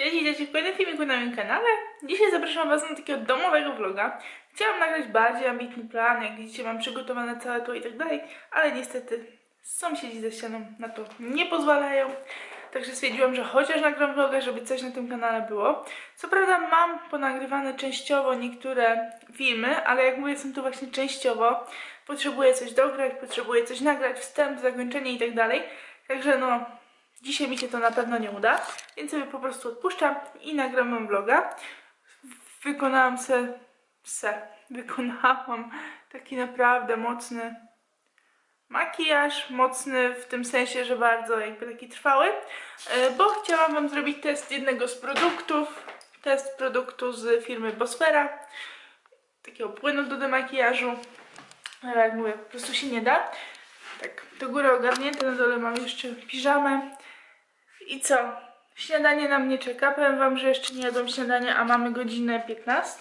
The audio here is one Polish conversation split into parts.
Cześć, witajcie w kolejnym filmiku na moim kanale. Dzisiaj zapraszam Was na takiego domowego vloga. Chciałam nagrać bardziej ambitny plan, jak widzicie mam przygotowane całe to i tak dalej, ale niestety sąsiedzi ze ścianą na to nie pozwalają. Także stwierdziłam, że chociaż nagram vloga, żeby coś na tym kanale było. Co prawda mam ponagrywane częściowo niektóre filmy, ale jak mówię są to właśnie częściowo. Potrzebuję coś dograć, potrzebuję coś nagrać, wstęp, zakończenie i tak dalej. Także no, Dzisiaj mi się to na pewno nie uda, więc sobie po prostu odpuszczam i nagram vloga. Wykonałam se, se, wykonałam taki naprawdę mocny makijaż, mocny w tym sensie, że bardzo jakby taki trwały, e, bo chciałam wam zrobić test jednego z produktów, test produktu z firmy Bosfera, takiego płynu do demakijażu, ale jak mówię, po prostu się nie da. Tak, do góry ogarnięte, na dole mam jeszcze piżamę. I co? Śniadanie na mnie czeka. Powiem wam, że jeszcze nie jadłam śniadania, a mamy godzinę 15?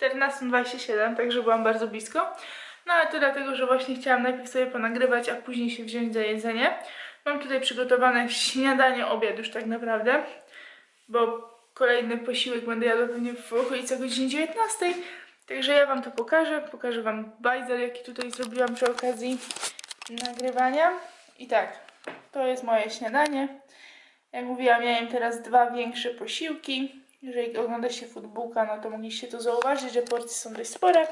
14.27, także byłam bardzo blisko. No ale to dlatego, że właśnie chciałam najpierw sobie ponagrywać, a później się wziąć za jedzenie. Mam tutaj przygotowane śniadanie, obiad już tak naprawdę, bo kolejny posiłek będę jadła pewnie w okolicy godziny 19. Także ja wam to pokażę. Pokażę wam bajzel, jaki tutaj zrobiłam przy okazji nagrywania. I tak, to jest moje śniadanie. Jak mówiłam, ja jem teraz dwa większe posiłki. Jeżeli ogląda się footbooka, no to mogliście to zauważyć, że porcje są dość spore.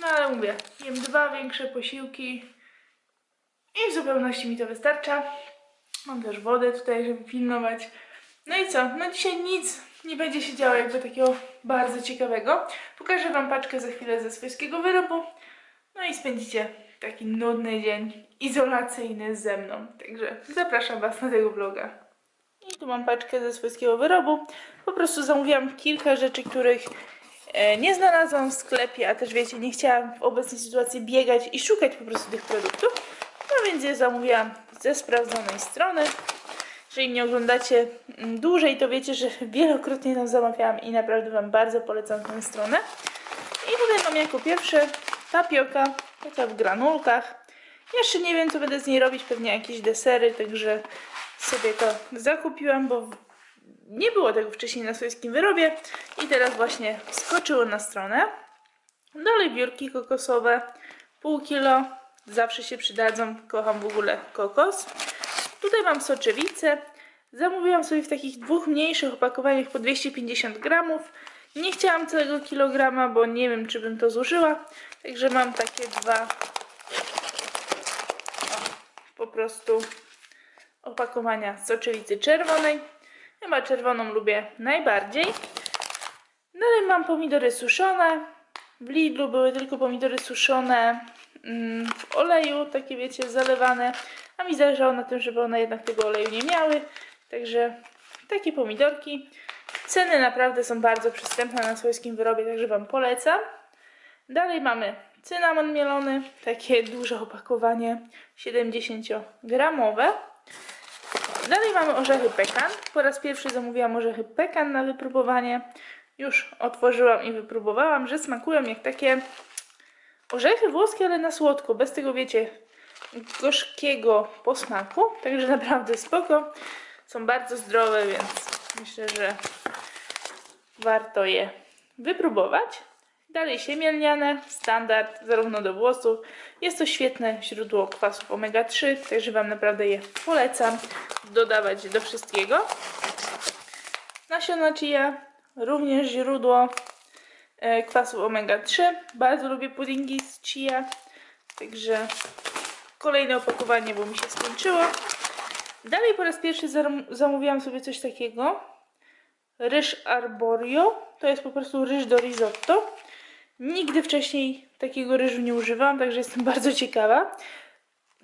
No ale mówię, jem dwa większe posiłki i w zupełności mi to wystarcza. Mam też wodę tutaj, żeby pilnować. No i co? No dzisiaj nic nie będzie się działo jakby takiego bardzo ciekawego. Pokażę Wam paczkę za chwilę ze swojskiego wyrobu. No i spędzicie taki nudny dzień izolacyjny ze mną. Także zapraszam Was na tego vloga. I tu mam paczkę ze swojskiego wyrobu. Po prostu zamówiłam kilka rzeczy, których e, nie znalazłam w sklepie, a też wiecie, nie chciałam w obecnej sytuacji biegać i szukać po prostu tych produktów. No więc je zamówiłam ze sprawdzonej strony. Jeżeli mnie oglądacie mm, dłużej, to wiecie, że wielokrotnie tam zamawiałam i naprawdę Wam bardzo polecam tę stronę. I tutaj mam jako pierwsze tapioka, taka w granulkach. Jeszcze nie wiem, co będę z niej robić, pewnie jakieś desery, także sobie to zakupiłam, bo nie było tego wcześniej na swojskim wyrobie i teraz właśnie skoczyło na stronę. Dalej biurki kokosowe, pół kilo, zawsze się przydadzą, kocham w ogóle kokos. Tutaj mam soczewicę, zamówiłam sobie w takich dwóch mniejszych opakowaniach po 250 gramów. Nie chciałam całego kilograma, bo nie wiem, czy bym to zużyła, także mam takie dwa po prostu opakowania soczewicy czerwonej. Chyba czerwoną lubię najbardziej. Dalej mam pomidory suszone. W Lidlu były tylko pomidory suszone mm, w oleju, takie wiecie, zalewane. A mi zależało na tym, żeby one jednak tego oleju nie miały. Także takie pomidorki. Ceny naprawdę są bardzo przystępne na swojskim wyrobie, także Wam polecam. Dalej mamy cynamon mielony, takie duże opakowanie 70-gramowe. Dalej mamy orzechy pekan. Po raz pierwszy zamówiłam orzechy pekan na wypróbowanie. Już otworzyłam i wypróbowałam, że smakują jak takie orzechy włoskie, ale na słodko, bez tego wiecie, gorzkiego posmaku. Także naprawdę spoko. Są bardzo zdrowe, więc myślę, że warto je wypróbować. Dalej siemielniane, standard, zarówno do włosów. Jest to świetne źródło kwasów omega-3, także Wam naprawdę je polecam dodawać do wszystkiego. Nasiona chia, również źródło e, kwasów omega-3. Bardzo lubię puddingi z chia, także kolejne opakowanie, bo mi się skończyło. Dalej po raz pierwszy zamówiłam sobie coś takiego. Ryż arborio. To jest po prostu ryż do risotto. Nigdy wcześniej takiego ryżu nie używałam, także jestem bardzo ciekawa.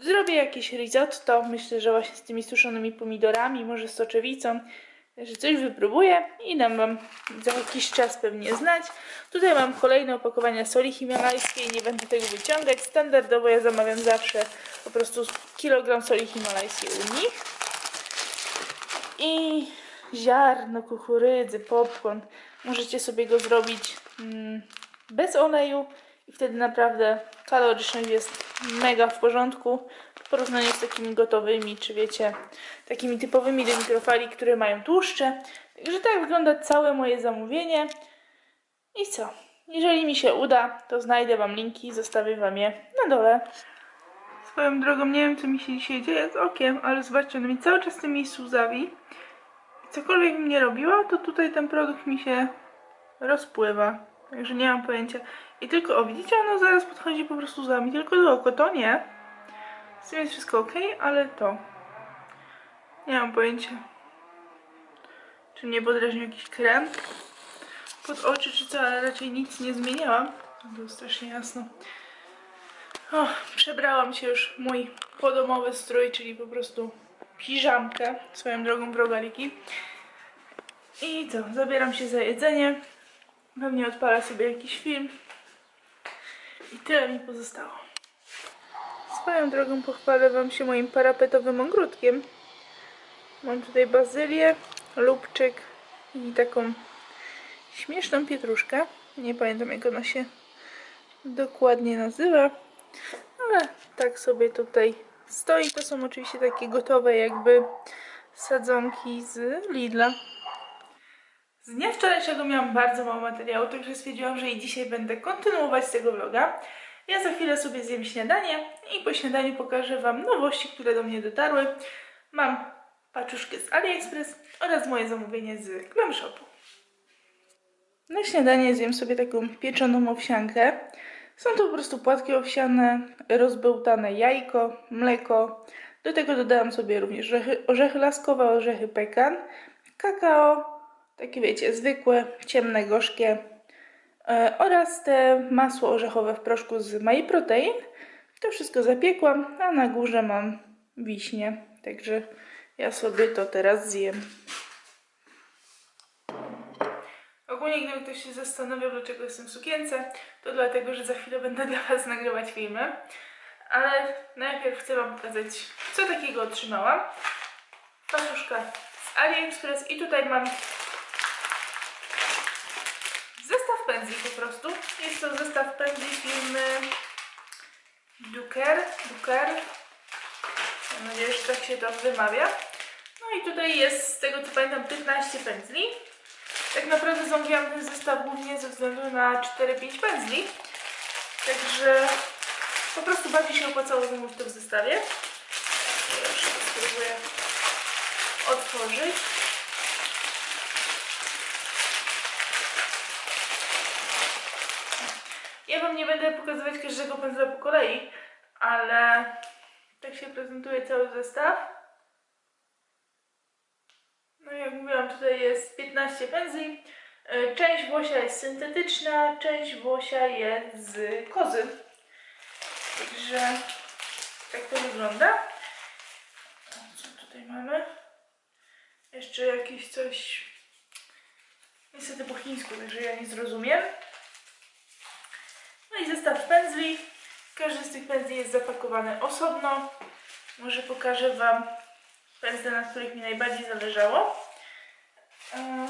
Zrobię jakieś risotto, myślę, że właśnie z tymi suszonymi pomidorami, może z soczewicą, że coś wypróbuję i dam Wam za jakiś czas pewnie znać. Tutaj mam kolejne opakowania soli himalajskiej, nie będę tego wyciągać. Standardowo ja zamawiam zawsze po prostu kilogram soli himalajskiej u nich. I ziarno kukurydzy, popcorn. Możecie sobie go zrobić mm, bez oleju i wtedy naprawdę kaloryczność jest mega w porządku. porównaniu z takimi gotowymi, czy wiecie, takimi typowymi do mikrofali, które mają tłuszcze. Także tak wygląda całe moje zamówienie. I co? Jeżeli mi się uda, to znajdę Wam linki, zostawię Wam je na dole. Swoją drogą, nie wiem co mi się dzisiaj dzieje z okiem, ale zobaczcie, ono mi cały czas w tym miejscu łzawi. I cokolwiek bym nie robiła, to tutaj ten produkt mi się rozpływa. Także nie mam pojęcia. I tylko, o widzicie, ono zaraz podchodzi po prostu za mi, tylko do oko, to nie. Z tym jest wszystko ok, ale to. Nie mam pojęcia. Czy mnie podrażnił jakiś krem pod oczy, czy co, ale raczej nic nie zmieniałam. To było strasznie jasno. O, przebrałam się już mój podomowy strój, czyli po prostu piżamkę, swoją drogą w rogaliki. I co, zabieram się za jedzenie. Pewnie odpalę sobie jakiś film. I tyle mi pozostało. Swoją drogą pochwalę Wam się moim parapetowym ogródkiem. Mam tutaj bazylię, lubczyk i taką śmieszną pietruszkę. Nie pamiętam jak ona się dokładnie nazywa. Ale tak sobie tutaj stoi. To są oczywiście takie gotowe jakby sadzonki z Lidla. Z dnia wczorajszego miałam bardzo mało materiału, także stwierdziłam, że i dzisiaj będę kontynuować tego vloga. Ja za chwilę sobie zjem śniadanie i po śniadaniu pokażę Wam nowości, które do mnie dotarły. Mam paczuszkę z AliExpress oraz moje zamówienie z Glam Shopu. Na śniadanie zjem sobie taką pieczoną owsiankę. Są to po prostu płatki owsiane, rozbełtane jajko, mleko. Do tego dodałam sobie również orzechy, orzechy laskowe, orzechy pekan, kakao, takie wiecie, zwykłe, ciemne, gorzkie e, oraz te masło orzechowe w proszku z My Protein. To wszystko zapiekłam, a na górze mam wiśnie, także ja sobie to teraz zjem. Ogólnie gdyby ktoś się zastanawiał, dlaczego jestem w sukience, to dlatego, że za chwilę będę dla Was nagrywać filmy. Ale najpierw chcę Wam pokazać, co takiego otrzymałam. Paczuszka z AliExpress i tutaj mam zestaw pędzli po prostu. Jest to zestaw pędzli firmy Duker. Duker. Mam nadzieję, że tak się to wymawia. No i tutaj jest, z tego co pamiętam, 15 pędzli. Tak naprawdę zamówiłam ten zestaw głównie ze względu na 4-5 pędzli. Także po prostu bardziej się opłacało zamówić to w zestawie. Już spróbuję otworzyć. Ja Wam nie będę pokazywać każdego pędzla po kolei, ale tak się prezentuje cały zestaw. No jak mówiłam, tutaj jest 15 pędzli. E, Część włosia jest syntetyczna, część włosia jest z kozy. Także tak to wygląda. Co tutaj mamy? Jeszcze jakieś coś niestety po chińsku, także ja nie zrozumiem. No i zestaw pędzli. Każdy z tych pędzli jest zapakowany osobno. Może pokażę Wam pędzle, na których mi najbardziej zależało. E,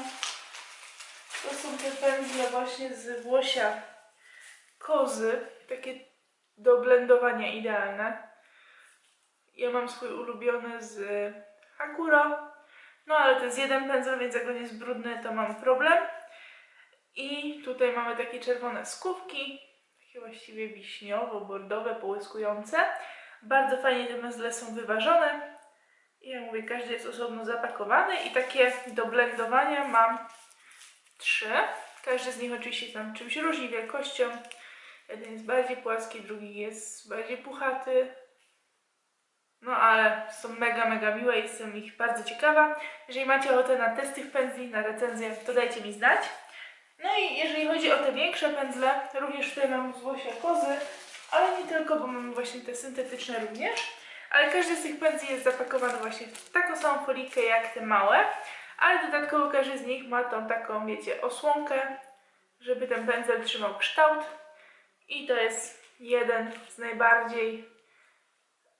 To są te pędzle właśnie z włosia kozy. Takie do blendowania idealne. Ja mam swój ulubiony z Hakuro. No ale to jest jeden pędzel, więc jak on jest brudny, to mam problem. I tutaj mamy takie czerwone skówki, właściwie wiśniowo-bordowe, połyskujące. Bardzo fajnie te pędzle są wyważone. I jak mówię, każdy jest osobno zapakowany i takie do blendowania mam trzy. Każdy z nich oczywiście tam czymś różni wielkością. Jeden jest bardziej płaski, drugi jest bardziej puchaty. No ale są mega, mega miłe i jestem ich bardzo ciekawa. Jeżeli macie ochotę na test tych pędzli, na recenzję, to dajcie mi znać. No i jeżeli chodzi o te większe pędzle, również tutaj mam z łosia kozy, ale nie tylko, bo mam właśnie te syntetyczne również. Ale każdy z tych pędzli jest zapakowany właśnie w taką samą folikę jak te małe, ale dodatkowo każdy z nich ma tą taką, wiecie, osłonkę, żeby ten pędzel trzymał kształt. I to jest jeden z najbardziej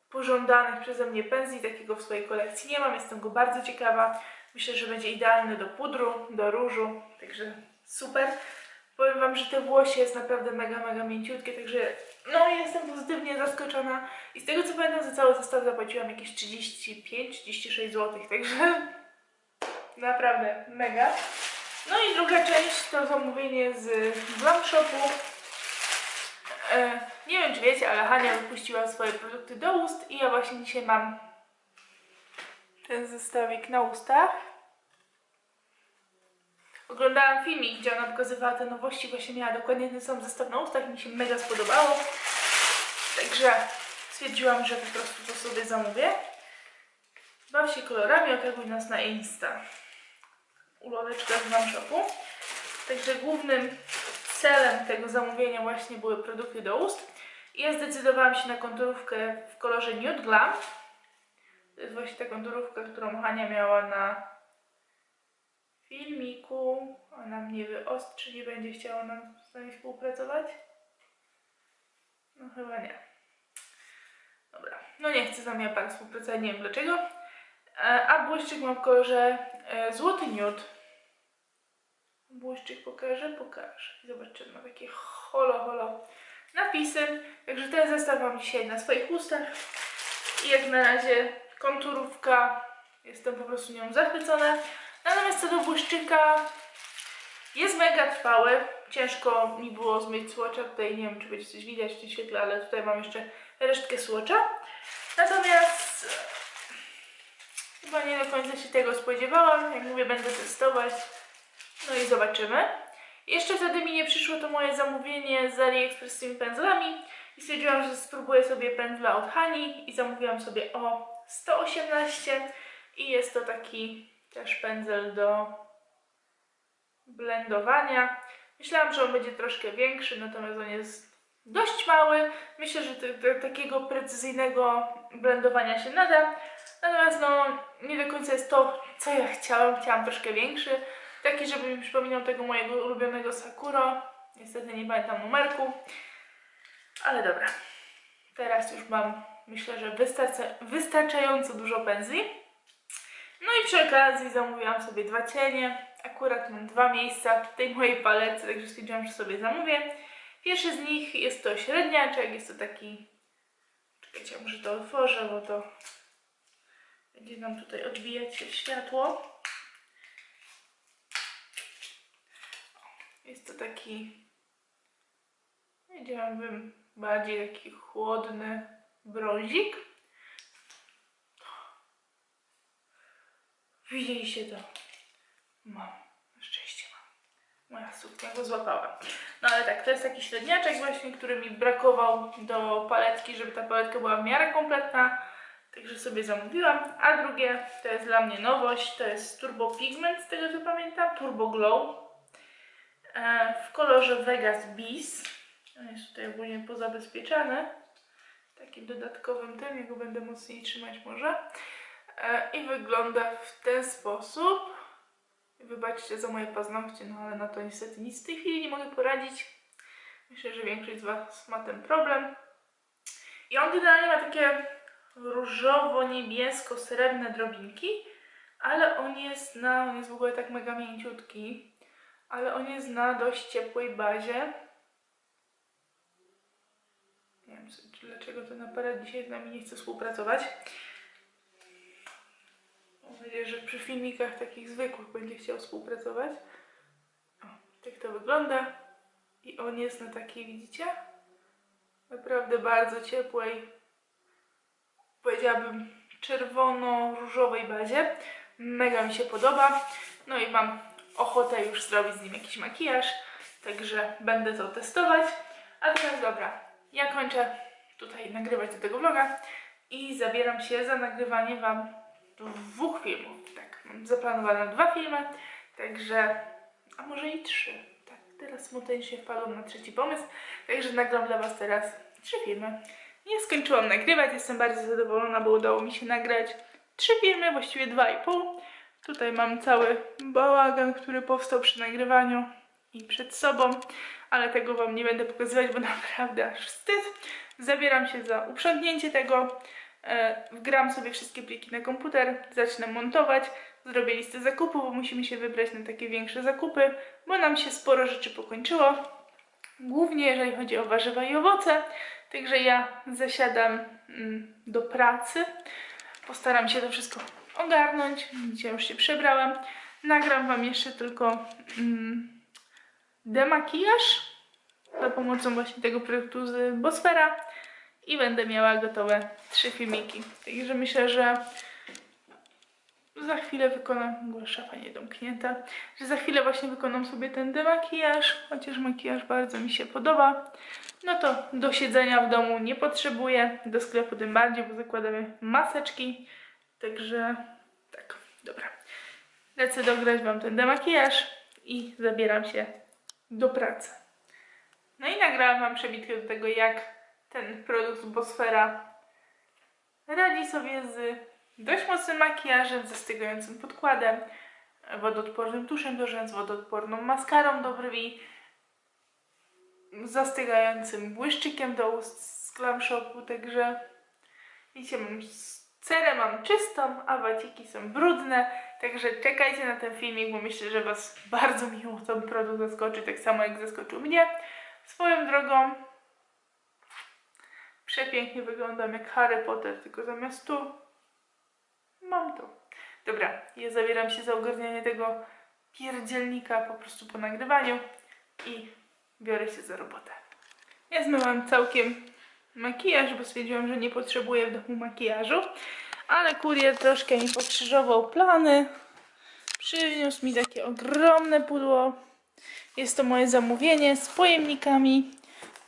pożądanych przeze mnie pędzli, takiego w swojej kolekcji nie mam, jestem go bardzo ciekawa. Myślę, że będzie idealny do pudru, do różu, także super. Powiem Wam, że te włosie jest naprawdę mega, mega mięciutkie, także no jestem pozytywnie zaskoczona i z tego co pamiętam za cały zestaw zapłaciłam jakieś 35-36 zł, także naprawdę mega. No i druga część to zamówienie z Glam Shopu. E, nie wiem czy wiecie, ale Hania wypuściła swoje produkty do ust i ja właśnie dzisiaj mam ten zestawik na ustach. Oglądałam filmik, gdzie ona pokazywała te nowości, właśnie miała dokładnie ten sam zestaw na ustach i mi się mega spodobało. Także stwierdziłam, że po prostu to sobie zamówię. Baw się kolorami, otaguj nas na Insta. Uloteczka z Wam Shopu. Także głównym celem tego zamówienia właśnie były produkty do ust. Ja zdecydowałam się na konturówkę w kolorze Nude Glam. To jest właśnie ta konturówka, którą Hania miała na filmiku. Ona mnie wyostrzy, nie będzie chciała nam z nami współpracować. No chyba nie. Dobra, no nie chcę z nami pan współpracować, nie wiem dlaczego. E, A błyszczyk mam w kolorze e, złoty nude. Błyszczyk pokażę? Pokażę. I zobaczymy, ma takie holo holo napisy. Także ten zestaw mam dzisiaj na swoich ustach. I jak na razie konturówka, jestem po prostu nią zachwycona. Natomiast co do błyszczyka, jest mega trwały. Ciężko mi było zmyć słocza. Tutaj nie wiem, czy będzie coś widać w tym świetle, ale tutaj mam jeszcze resztkę słocza. Natomiast e, chyba nie do końca się tego spodziewałam. Jak mówię, będę testować. No i zobaczymy. Jeszcze wtedy mi nie przyszło to moje zamówienie z AliExpress z tymi pędzlami i stwierdziłam, że spróbuję sobie pędzla od Hani i zamówiłam sobie o 118 i jest to taki też pędzel do blendowania. Myślałam, że on będzie troszkę większy, natomiast on jest dość mały. Myślę, że te, te, takiego precyzyjnego blendowania się nada. Natomiast no, nie do końca jest to, co ja chciałam. Chciałam troszkę większy. Taki, żeby mi przypominał tego mojego ulubionego Sakuro. Niestety nie pamiętam numerku. Ale dobra. Teraz już mam, myślę, że wystarcza, wystarczająco dużo pędzli. No i przy okazji zamówiłam sobie dwa cienie. Akurat mam dwa miejsca w tej mojej paletce, także stwierdziłam, że sobie zamówię. Pierwszy z nich jest to średniaczek, jest to taki... Czekajcie, może to otworzę, bo to będzie nam tutaj odbijać się światło. Jest to taki, powiedziałabym, bardziej taki chłodny brązik. Widzieliście to? Mam, szczęście mam. Moja suknia go złapała. No ale tak, to jest taki średniaczek właśnie, który mi brakował do paletki, żeby ta paletka była w miarę kompletna. Także sobie zamówiłam. A drugie to jest dla mnie nowość, to jest Turbo Pigment, z tego co pamiętam, Turbo Glow. E, w kolorze Vegas Bees. On jest tutaj ogólnie pozabezpieczany. Takim dodatkowym tym, ja go będę mocniej trzymać może. E, I wygląda w ten sposób. Wybaczcie za moje paznokcie, no ale na to niestety nic w tej chwili nie mogę poradzić. Myślę, że większość z Was ma ten problem. I on generalnie ma takie różowo-niebiesko-srebrne drobinki, ale on jest na, on jest w ogóle tak mega mięciutki, ale on jest na dość ciepłej bazie. Nie wiem, dlaczego ten aparat dzisiaj z nami nie chce współpracować. Mam nadzieję, że przy filmikach takich zwykłych będzie chciał współpracować. O, tak to wygląda. I on jest na takiej, widzicie? Naprawdę bardzo ciepłej, powiedziałabym czerwono-różowej bazie. Mega mi się podoba. No i mam ochotę już zrobić z nim jakiś makijaż, także będę to testować. A teraz dobra, ja kończę tutaj nagrywać do tego vloga i zabieram się za nagrywanie Wam dwóch filmów. Tak, mam zaplanowane dwa filmy, także, a może i trzy. Tak, teraz spontanicznie wpadłam na trzeci pomysł, także nagram dla Was teraz trzy filmy. Nie skończyłam nagrywać, jestem bardzo zadowolona, bo udało mi się nagrać trzy filmy, właściwie dwa i pół. Tutaj mam cały bałagan, który powstał przy nagrywaniu i przed sobą, ale tego Wam nie będę pokazywać, bo naprawdę aż wstyd. Zabieram się za uprzątnięcie tego, wgram sobie wszystkie pliki na komputer, zacznę montować, zrobię listę zakupów, bo musimy się wybrać na takie większe zakupy, bo nam się sporo rzeczy pokończyło. głównie jeżeli chodzi o warzywa i owoce. Także ja zasiadam mm, do pracy. Postaram się to wszystko ogarnąć. Dzisiaj już się przebrałam. Nagram Wam jeszcze tylko mm, demakijaż za pomocą właśnie tego produktu z Bosfera i będę miała gotowe trzy filmiki. Także myślę, że za chwilę wykonam, bo szafa domknięta, że za chwilę właśnie wykonam sobie ten demakijaż, chociaż makijaż bardzo mi się podoba. No to do siedzenia w domu nie potrzebuję, do sklepu tym bardziej, bo zakładamy maseczki. Także tak, dobra. Lecę dograć Wam ten demakijaż i zabieram się do pracy. No i nagrałam Wam przebitkę do tego, jak ten produkt z Bosfera radzi sobie z dość mocnym makijażem, ze stygającym podkładem, wodoodpornym tuszem do rzęs, wodoodporną maskarą do brwi, zastygającym błyszczykiem do ust z Glam Shopu, także widzicie, mam cerę mam czystą, a waciki są brudne, także czekajcie na ten filmik, bo myślę, że Was bardzo miło ten produkt zaskoczy, tak samo jak zaskoczył mnie. Swoją drogą przepięknie wyglądam jak Harry Potter, tylko zamiast tu mam to. Dobra, ja zabieram się za ogarnianie tego pierdzielnika po prostu po nagrywaniu i biorę się za robotę. Ja zmyłam całkiem makijaż, bo stwierdziłam, że nie potrzebuję w domu makijażu, ale kurier troszkę mi pokrzyżował plany. Przyniósł mi takie ogromne pudło. Jest to moje zamówienie z pojemnikami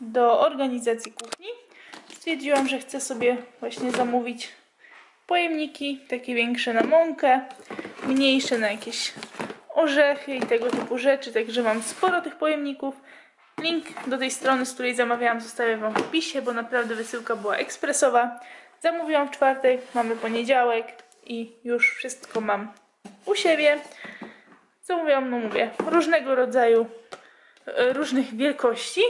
do organizacji kuchni. Stwierdziłam, że chcę sobie właśnie zamówić pojemniki, takie większe na mąkę, mniejsze na jakieś orzechy i tego typu rzeczy, także mam sporo tych pojemników. Link do tej strony, z której zamawiałam, zostawię Wam w opisie, bo naprawdę wysyłka była ekspresowa. Zamówiłam w czwartek, mamy poniedziałek i już wszystko mam u siebie. Zamówiłam, no mówię, różnego rodzaju, e, różnych wielkości.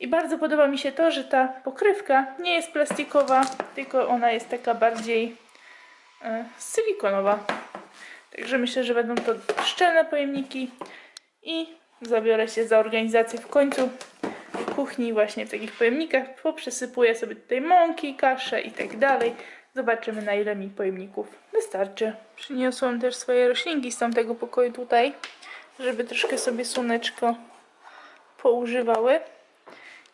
I bardzo podoba mi się to, że ta pokrywka nie jest plastikowa, tylko ona jest taka bardziej e, silikonowa. Także myślę, że będą to szczelne pojemniki i zabiorę się za organizację w końcu kuchni właśnie w takich pojemnikach. Poprzesypuję sobie tutaj mąki, kaszę i tak dalej. Zobaczymy na ile mi pojemników wystarczy. Przyniosłam też swoje roślinki z tamtego pokoju tutaj, żeby troszkę sobie słoneczko poużywały.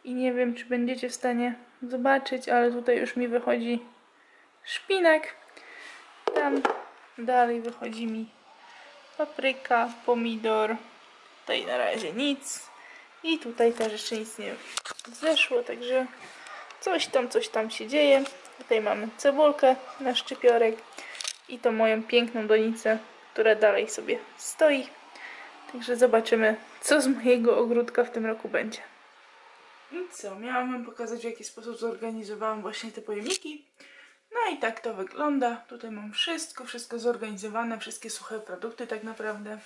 I nie wiem, czy będziecie w stanie zobaczyć, ale tutaj już mi wychodzi szpinak. Tam dalej wychodzi mi papryka, pomidor. Tutaj na razie nic. I tutaj też jeszcze nic nie zeszło, także coś tam, coś tam się dzieje. Tutaj mamy cebulkę na szczypiorek i to moją piękną donicę, która dalej sobie stoi. Także zobaczymy, co z mojego ogródka w tym roku będzie. I co, miałam wam pokazać w jaki sposób zorganizowałam właśnie te pojemniki. No i tak to wygląda. Tutaj mam wszystko, wszystko zorganizowane, wszystkie suche produkty tak naprawdę.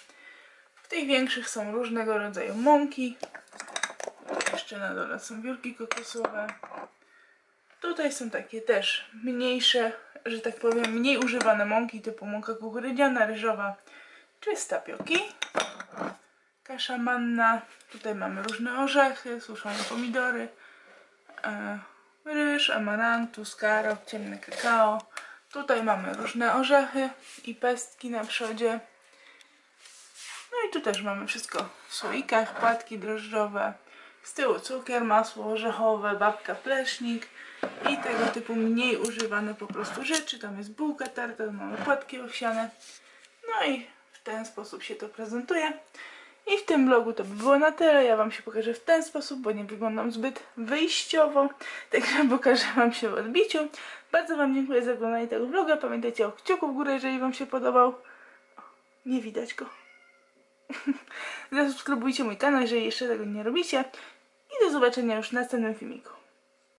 W tych większych są różnego rodzaju mąki. Jeszcze na dole są biurki kokosowe. Tutaj są takie też mniejsze, że tak powiem, mniej używane mąki typu mąka kukurydziana, ryżowa czy z tapioki. Kasza manna. Tutaj mamy różne orzechy, suszone pomidory, e, ryż, amarantus, karot, ciemne kakao. Tutaj mamy różne orzechy i pestki na przodzie. No i tu też mamy wszystko w słoikach, płatki drożdżowe. Z tyłu cukier, masło orzechowe, babka plesznik i tego typu mniej używane po prostu rzeczy. Tam jest bułka tarta, mamy płatki owsiane. No i w ten sposób się to prezentuje. I w tym vlogu to by było na tyle. Ja Wam się pokażę w ten sposób, bo nie wyglądam zbyt wyjściowo. Także pokażę Wam się w odbiciu. Bardzo Wam dziękuję za oglądanie tego vloga. Pamiętajcie o kciuku w górę, jeżeli Wam się podobał. Nie widać go. Zasubskrybujcie mój kanał, jeżeli jeszcze tego nie robicie. I do zobaczenia już w następnym filmiku.